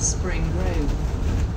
Spring Grove.